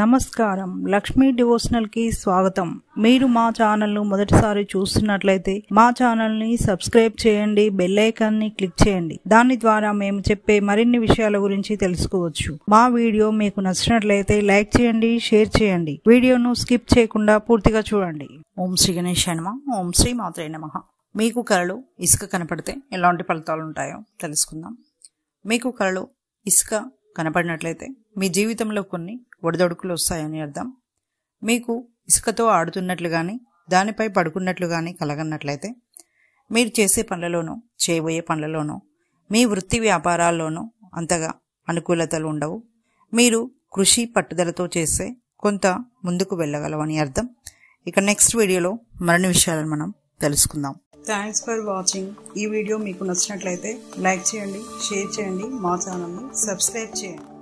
నమస్కారం. లక్ష్మీ డివోషనల్కి స్వాగతం. మీరు మా ఛానల్ను మొదటిసారి చూస్తున్నట్లయితే మా ఛానల్ని సబ్స్క్రైబ్ చేయండి బెల్ని క్లిక్ చేయండి. దాని ద్వారా మేము చెప్పే మరిన్ని విషయాల గురించి తెలుసుకోవచ్చు. మా వీడియో మీకు నచ్చినట్లయితే లైక్ చేయండి షేర్ చేయండి. వీడియోను స్కిప్ చేయకుండా పూర్తిగా చూడండి. ఓం శ్రీ గణేష్ నమ ఓం శ్రీ మాత్రే నమ. మీకు కళలు ఇసుక కనపడితే ఎలాంటి ఫలితాలు ఉంటాయో తెలుసుకుందాం. మీకు కళలు ఇసుక కనపడినట్లయితే మీ జీవితంలో కొన్ని ఒడిదొడుకులు వస్తాయని అర్థం. మీకు ఇసుకతో ఆడుతున్నట్లు కానీ దానిపై పడుకున్నట్లు కానీ కలగన్నట్లయితే మీరు చేసే పనులలోనూ చేయబోయే పనులలోనూ మీ వృత్తి వ్యాపారాల్లోనూ అంతగా అనుకూలతలు ఉండవు. మీరు కృషి పట్టుదలతో చేస్తే కొంత ముందుకు వెళ్ళగలవని అర్థం. ఇక నెక్స్ట్ వీడియోలో మరిన్ని విషయాలను మనం తెలుసుకుందాం. థ్యాంక్స్ ఫర్ వాచింగ్ ఈ వీడియో మీకు నచ్చినట్లయితే లైక్ చేయండి షేర్ చేయండి మా ఛానల్ని సబ్స్క్రైబ్ చేయండి.